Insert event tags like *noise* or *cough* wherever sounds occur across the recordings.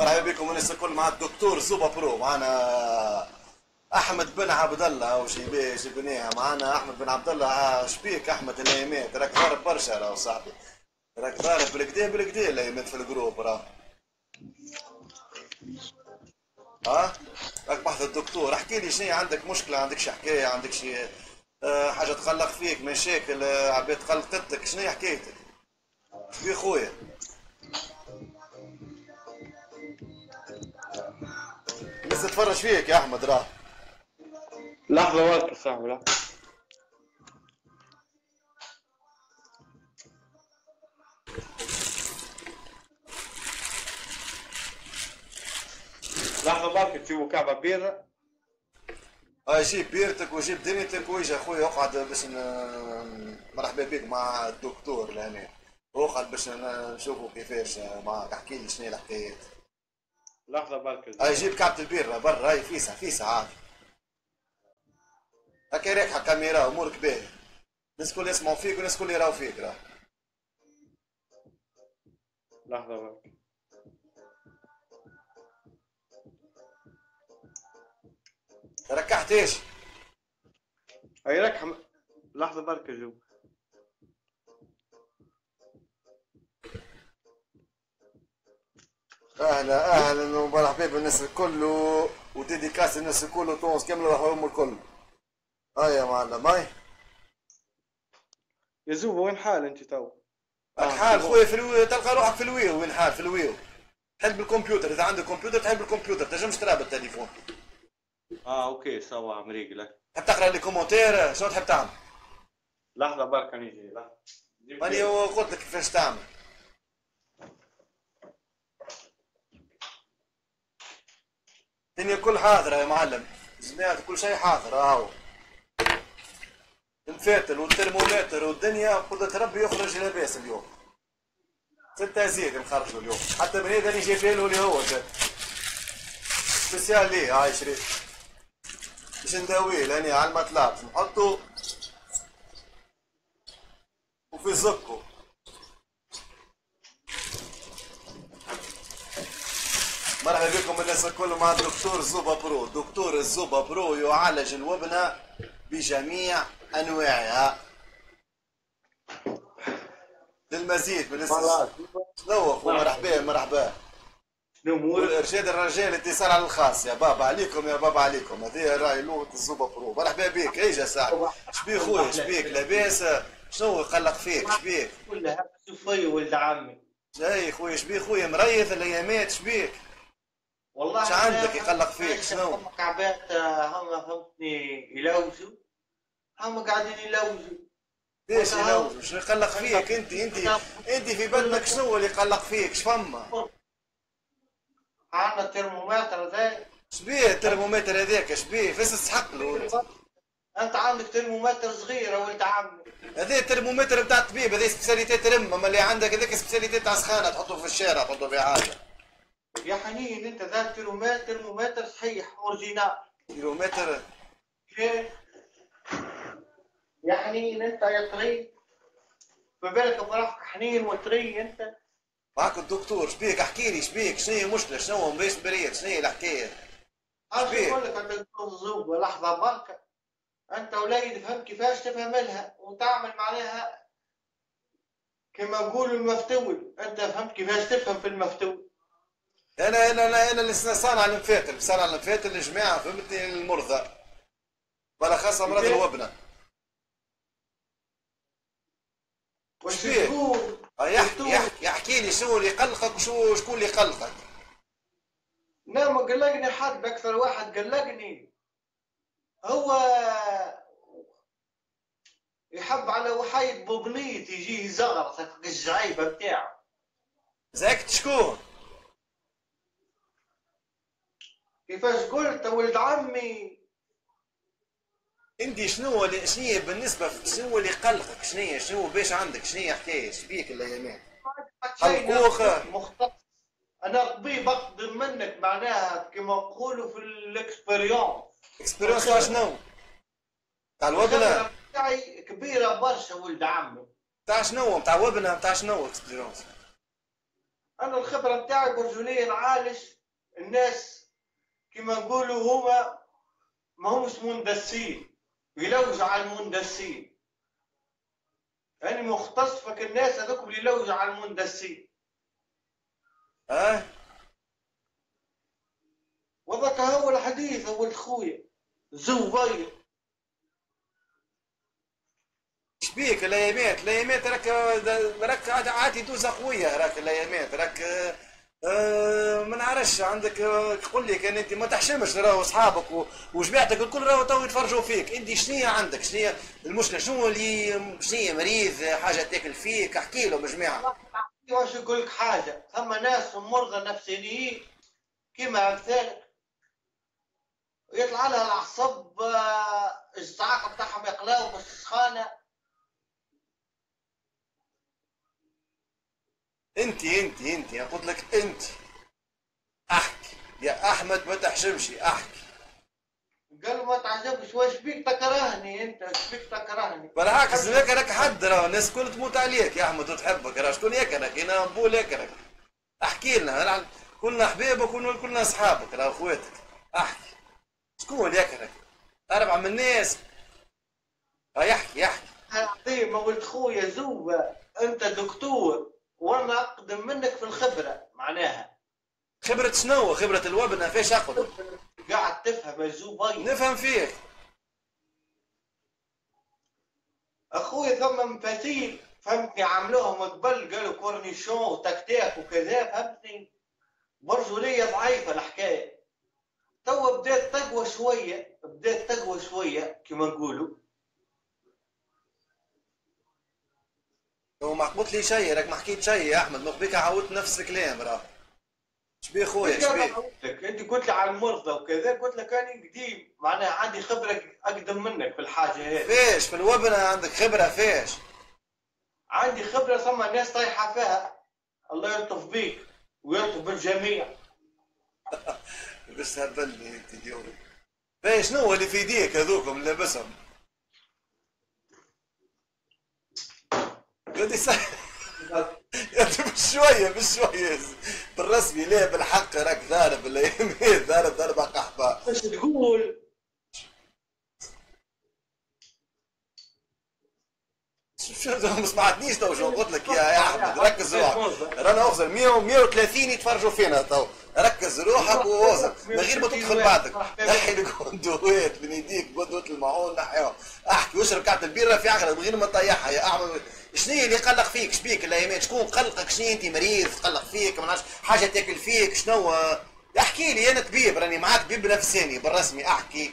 مرحبا بكم ونس الكل مع الدكتور زوبا برو معنا أحمد بن عبد الله شي بنيها. معنا أحمد بن عبد الله. شبيك أحمد الايامات راك ضارب برشا راهو صاحبي. راك ضارب بالكدا بالكدا الايامات في ال groupe راه ها راك بحذا الدكتور. احكي لي شنو عندك مشكلة؟ عندك شي حكاية؟ عندك شي آه، حاجة تقلق فيك؟ مشاكل؟ آه، عباد قلقتك. شنو حكايتك؟ شبيه خويا. الناس تتفرج فيك يا احمد راه لحظة وقت صاحبي لحظة. لحظة برك تجيبوا كعبة بيضة هاي جيب بيرتك وجيب دنيتك ويجي اخويا أقعد باش مرحبا بك مع الدكتور لهنا. أقعد باش نشوفوا كيفاش معك احكي لي شنو هي الحكايات لحظة برك هاي جيب كعبة البيرة برا هاي فيسع فيسع عادي هكا راكحة كاميرا امورك باهية الناس الكل يسمعوا فيك والناس الكل يراو فيك راه لحظة برك ركحت إيش؟ هاي لك حم... لحظة برك جو أهلا أهلا ومرحبا بالناس الكل وديديكاس الناس الكل وتونس كامله وحوم الكل. هاي يا معلم هاي يا زوبة وين حال أنت تو؟ الحال خويا في الويو تلقى روحك في الويو وين حال في الويو؟ تحل بالكمبيوتر إذا عندك كمبيوتر تحل بالكمبيوتر تنجمش تلعب بالتليفون آه أوكي سوا عمريق لك. تحب تقرأ لي كومنتير؟ شنو تحب تعمل؟ لحظة برك نيجي لحظة. جيب ماني. قلت لك كيفاش تعمل. الدنيا كل حاضرة يا معلم. جماعة كل شيء حاضر اهو الفاتل والترمومتر والدنيا قدرة ربي يخرج لاباس اليوم. ستة زيد نخرجوا اليوم. حتى هذا اللي له اللي هو جا سبيسيال ليه؟ هاي شريت باش نداويه لأني على المطلب نحطه. وفي زكو مرحبا بكم الناس الكل مع الدكتور زوبا برو. دكتور الزوبا برو يعالج الوبنة بجميع أنواعها. للمزيد من شنو أخو مرحبا مرحبا. شنو امورك؟ والإرشاد الرجال اتصال على الخاص. يا بابا عليكم يا بابا عليكم. هذه رأي لغة الزوبا برو. مرحبا بك. ايجا ساعة شبيك خويا شبيك لاباس؟ شنو يقلق فيك؟ شبيك كلها صفية ولد عمي جاي خويا شبيك خويا مريض الأيامات شبيك شو عندك يقلق فيك؟ شنو؟ هم كعبات هم فهمتني يلوزوا. هم قاعدين يلوزوا. ليش والله يلوز شنو يقلق فيك؟ انت انت أنت في بدنك شنو اللي يقلق فيك؟ شفما عندنا الترمومتر ذا. شبيه الترمومتر هذاك شبيه. فاس تسحق له أنت عندك ترمومتر صغير ولد عمي هذا الترمومتر بتاع الطبيب هذا سبيساليتي ترم اما اللي عندك هذاك سبيساليتي تاع سخانه تحطه في الشارع تحطه في حاجة. يا حنين أنت ذا ترمومتر ترمومتر صحيح اورجينال كيلومتر؟ يا حنين أنت يا طري. ما بالك بروحك حنين وطري أنت؟ معك الدكتور شبيك احكي لي شبيك شنو هي المشكلة شنو هو مبيش بريد؟ شنو هي الحكاية؟ شبيه؟ أقول لك أنت الزوب لحظه بركه أنت وليد فهم كيفاش تفهم لها وتعمل معناها كما نقول المفتول. أنت فهمت كيفاش تفهم في المفتول. أنا أنا أنا أنا اللي صانع المفاتل صانع المفاتل الجماعة فهمتني؟ المرضى. ولا خاصة امراض كيفاش؟ الوبنة. وش آه، يحكي. يحكي يحكي لي شنو اللي يقلقك وشو شكون اللي يقلقك لا ما قلقني حد أكثر واحد قلقني. هو يحب على وحيد بوبنيت يجيه يزغرط في الجعيبه بتاعه. زاك شكون؟ كيفاش قلت ولد عمي؟ انت شنو اللي شنو هي بالنسبة شنو اللي يقلقك شنو هي شنو باش عندك؟ شنو هي حكاية؟ شبيك الايامات حلقوخة. مختص أنا طبيب أقدم منك معناها كما نقولوا في ال expérience expérience تاع شنو؟ تاع الوبنه بتاعي كبيرة برشا ولد عمي. تاع شنو تاع وبنه تاع شنو اكسبيريونس أنا الخبرة بتاعي برجوليه نعالج الناس كما نقولوا هما ما همش مندسين يلوجوا على المندسين. أنا مختص فك الناس هذوك اللي يلوجوا على المندسين. آه وذاك هو الحديث ولد خويا زوبير شبيك الايامات الايامات راك راك عادي دوزه قويه راك الايامات راك آه، ما نعرفش عندك قول لي كان أنت ما تحشمش راهو أصحابك وجماعتك الكل راهو تو يتفرجوا فيك. أنت شنية عندك؟ شنية المشكلة؟ شنو اللي شنية مريض حاجة تاكل فيك؟ احكي لهم جماعة. واش نقول لك حاجة؟ ثم ناس مرضى نفسيين كما امثالك يطلع لها الأعصاب آه، الصعاقه بتاعهم يقلاو بالسخانه انت انت انت أنا قلت لك انت احكي. يا أحمد ما تحشمش احكي. قالوا ما تعجبش واش بيك تكرهني انت؟ إيش بيك تكرهني؟ بالعكس هيك راك حد راه. الناس الكل تموت عليك. يا أحمد وتحبك. راه شكون يكرهك أنا بول يكرهك احكي لنا. كلنا حبيبك وكلنا أصحابك. راه أخواتك. احكي. شكون يكرهك أربعة من الناس. آه يحكي يحكي. عظيم ولد خويا زوبة أنت دكتور. وأنا اقدم منك في الخبرة معناها. خبرة شنو؟ خبرة الوبنة فيش اقدم قاعد تفهم يا زوبي نفهم فيك أخوي ثم مفاتيل فهمتني عملوهم قبل قالوا كورنيشون وتكتاك وكذا فهمتني؟ برجولية ضعيفة الحكاية. توا بدات تقوى شوية بدات تقوى شوية كما نقولوا. وما قلت لي شيء راك ما حكيت شيء يا أحمد. مخبيك عاودت نفس الكلام راه. شبيه خويا شبيه. أنت قلت لي على المرضى وكذا قلت لك أنا قديم معناها عندي خبرة أقدم منك في الحاجة هذه. فيش في الوبنة عندك خبرة فيش. عندي خبرة ثم الناس طايحة فيها. الله يلطف بيك ويلطف بالجميع *laughs* بس هبلني أنت اليوم. فيش شنو اللي في يديك هذوكم اللي لابسهم. قلت أخي بشوية بشوية. بالرسمي ليه؟ بالحق راك ضارب الايامات ضارب ضربة قحبة إيش تقول ما سمعتنيش تو شو قلت لك يا أحمد؟ ركز روحك. رانا 100 130 يتفرجوا فينا تو. ركز روحك ووصل من غير ما تدخل بعدك. نحي الكوندوات من يديك كوندوات المعون نحيهم أحكي واشرب كعبة البيرة في عقلك من غير ما تطيحها. يا أحمد شنو اللي قلق فيك؟ شبيك الايامات شكون قلقك؟ شنو أنت مريض؟ تقلق فيك؟ ما نعرفش. حاجة تاكل فيك؟ شنو؟ احكي لي. أنا طبيب راني معاك طبيب نفساني بالرسمي. أحكي.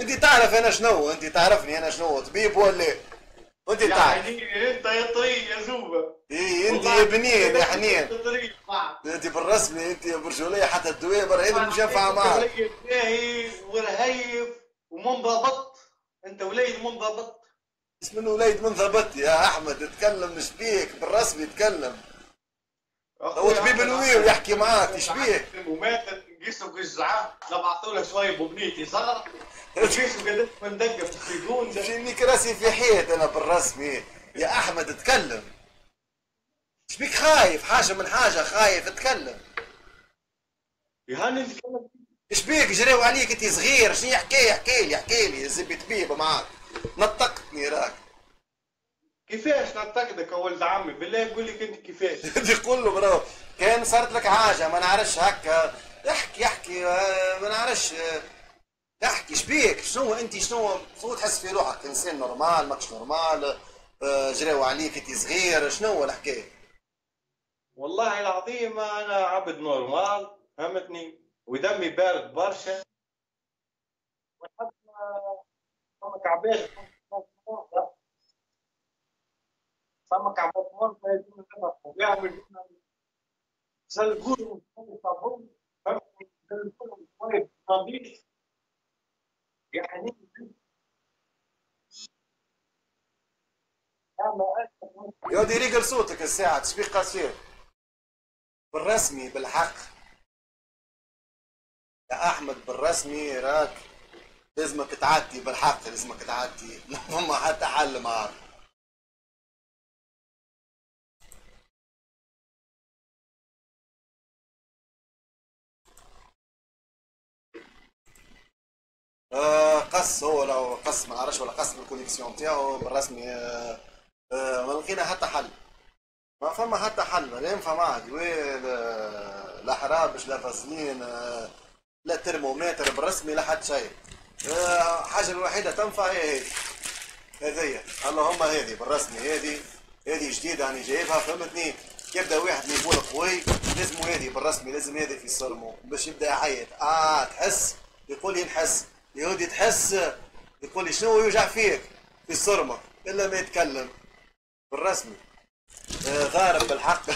أنت تعرف أنا شنو؟ أنت تعرفني أنا شنو؟ طبيب ولا وانت تعرف. يعني انت يا طري يا زوبة. إيه انت يا بنين يا حنين. انت بالرسمي انت يا برجولية حتى الدويبر هذه مشافعه معك. وليد باهي ورهيف ومنضبط. انت وليد منضبط. بس من وليد من ضبط يا أحمد؟ اتكلم مش بيك بالرسمي اتكلم هو طبيب الويل يحكي معاك إيش بيه وماتت قيسوا قزعة لبعثوا له شوي ببنيتي صار قيسوا قدرت من دقة في السجون ده. فيني كراسي في حيط أنا بالرسمي. يا أحمد اتكلم. إيش بيك خايف؟ حاجة من حاجة خايف اتكلم. يهاني نتكلم إيش بيك جريوا عليك أنت صغير؟ شنو يحكي احكي لي احكي لي. زبي طبيبه معاك. نطقتني راك. كيفاش نعتقدك يا ولد عمي؟ بالله قول لك أنت كيفاش. *laughs* يقول له برو. كان صارت لك حاجة ما نعرفش هكا. احكي احكي آه، ما نعرفش آه، احكي شبيك شنو أنت؟ شنو شنو تحس في روحك؟ إنسان normal ماكش normal آه، جراو عليك أنت صغير. شنو الحكاية؟ والله العظيم أنا عبد normal فهمتني؟ ودمي بارد برشا. ونحب فمك عباد. فمك عباد مرضى يجون يعرفوا ويعمل زلقون صابون يعني يا دي ريقل صوتك الساعة تشبيك قصير. بالرسمي بالحق. يا أحمد بالرسمي راك. لازمك تعدي بالحق لازمك تعدي. *laughs* ما فما حتى حل معاك قص هو لو قص ما نعرفش ولا قص بالكونيكسيون تاعو بالرسمي آه، آه، ما لقينا حتى حل. ما فما حتى حل لا ينفع معك لا لا حرابش لا فازلين آه، لا ترمومتر بالرسمي لا حد شيء. آه، الحاجة الوحيدة تنفع هي هذه. هذيا. اللهم هذه بالرسمي هذه هذه جديدة أنا جايبها فهمتني؟ يبدأ واحد يقول قوي لازم هذه بالرسمي لازم هذه في الصرمو باش يبدأ يعيط. آه تحس يقول لي نحس يهودي تحس يقول لي شنو يوجع فيك؟ في الصرمة إلا ما يتكلم. بالرسمي. آه، ضارب بالحق.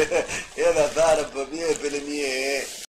*laughs* هذا ضارب 100%